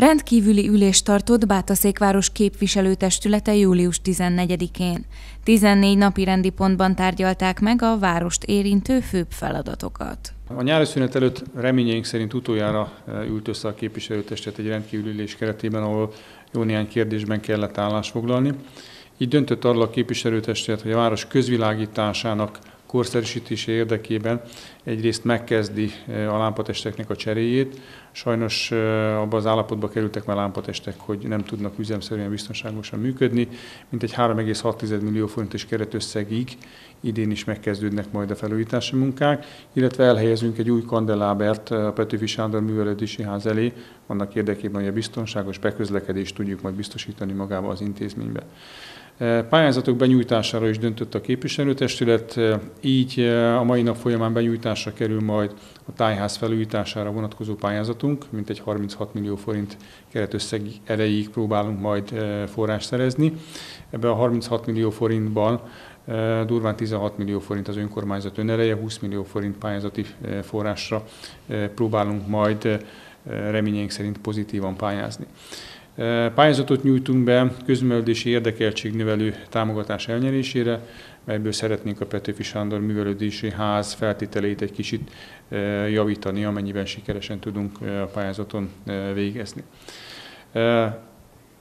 Rendkívüli ülést tartott Bátaszékváros képviselőtestülete július 14-én. 14 napi rendi pontban tárgyalták meg a várost érintő főbb feladatokat. A nyári szünet előtt reményeink szerint utoljára e, ült össze a képviselőtestet egy rendkívüli ülés keretében, ahol jó néhány kérdésben kellett állás foglalni. Így döntött arról a képviselőtestet, hogy a város közvilágításának korszerűsítése érdekében egyrészt megkezdi a lámpatesteknek a cseréjét. Sajnos abban az állapotba kerültek már lámpatestek, hogy nem tudnak üzemszerűen biztonságosan működni, mint egy 3,6 millió forintos keretösszegig idén is megkezdődnek majd a felújítási munkák, illetve elhelyezünk egy új kandelábert a Petőfi Sándor művelődési ház elé, annak érdekében, hogy a biztonságos beközlekedést tudjuk majd biztosítani magába az intézménybe. Pályázatok benyújtására is döntött a képviselőtestület, így a mai nap folyamán benyújtásra kerül majd a tájház felújítására vonatkozó pályázatunk, mint egy 36 millió forint keretösszeg erejéig próbálunk majd forrás szerezni. Ebben a 36 millió forintban durván 16 millió forint az önkormányzat önereje, 20 millió forint pályázati forrásra próbálunk majd reményeink szerint pozitívan pályázni. Pályázatot nyújtunk be közművelési érdekeltségnövelő támogatás elnyerésére, melyből szeretnénk a Petőfi Sándor művelődési ház feltételeit egy kicsit javítani, amennyiben sikeresen tudunk a pályázaton végezni.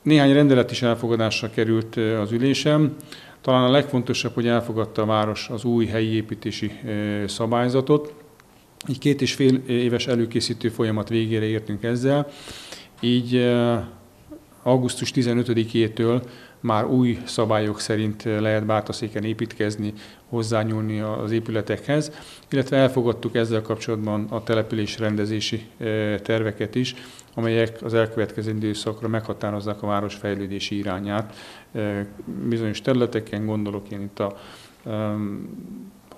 Néhány rendelet is elfogadásra került az ülésem. Talán a legfontosabb, hogy elfogadta a város az új helyi építési szabályzatot. Így két és fél éves előkészítő folyamat végére értünk ezzel. Így augusztus 15-től már új szabályok szerint lehet Bátaszéken építkezni, hozzányúlni az épületekhez, illetve elfogadtuk ezzel kapcsolatban a település rendezési e, terveket is, amelyek az elkövetkező időszakra meghatározzák a város fejlődési irányát. Bizonyos területeken gondolok én itt a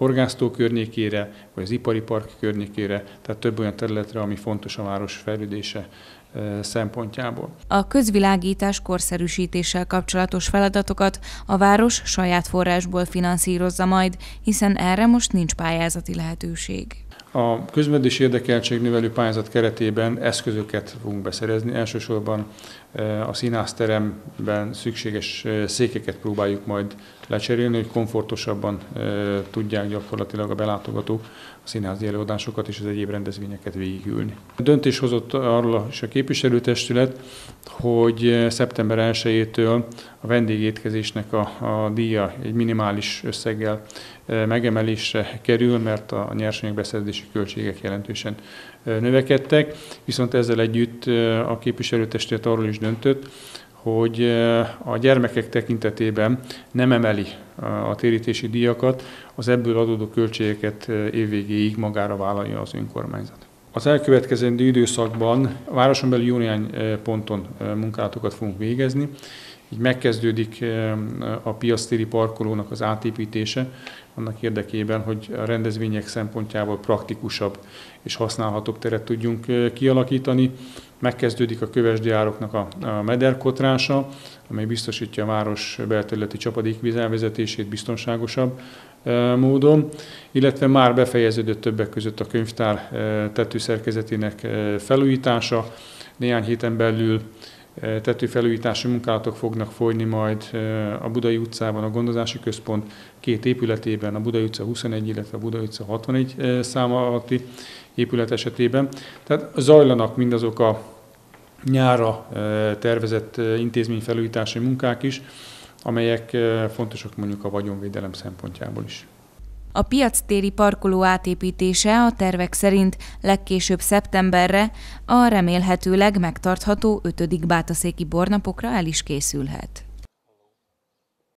horgásztó környékére, vagy az ipari park környékére, tehát több olyan területre, ami fontos a város fejlődése szempontjából. A közvilágítás korszerűsítéssel kapcsolatos feladatokat a város saját forrásból finanszírozza majd, hiszen erre most nincs pályázati lehetőség. A közmedés érdekeltség növelő pályázat keretében eszközöket fogunk beszerezni. Elsősorban a színházteremben szükséges székeket próbáljuk majd lecserélni, hogy komfortosabban tudják gyakorlatilag a belátogatók színházi előadásokat és az egyéb rendezvényeket végigülni. A döntés hozott arról is a képviselőtestület, hogy szeptember 1-től a vendégétkezésnek a, a díja egy minimális összeggel megemelésre kerül, mert a nyersanyagbeszerzési költségek jelentősen növekedtek, viszont ezzel együtt a képviselőtestület arról is döntött, hogy a gyermekek tekintetében nem emeli a térítési díjakat, az ebből adódó költségeket évvégéig magára vállalja az önkormányzat. Az elkövetkezendő időszakban városon belül jó néhány ponton munkálatokat fogunk végezni, így megkezdődik a piasztéri parkolónak az átépítése, annak érdekében, hogy a rendezvények szempontjából praktikusabb és használhatóbb teret tudjunk kialakítani. Megkezdődik a kövesdiároknak a, a mederkotrása, amely biztosítja a város belterületi csapadékvíz elvezetését biztonságosabb módon, illetve már befejeződött többek között a könyvtár tetőszerkezetének felújítása. Néhány héten belül tetőfelújítási munkálatok fognak folyni majd a Budai utcában, a gondozási központ két épületében, a Budai utca 21, illetve a Budai utca 61 száma alatti épület esetében. Tehát zajlanak mindazok a nyára tervezett intézményfelújítási munkák is, amelyek fontosak mondjuk a vagyonvédelem szempontjából is. A piactéri parkoló átépítése a tervek szerint legkésőbb szeptemberre a remélhetőleg megtartható 5. bátaszéki bornapokra el is készülhet.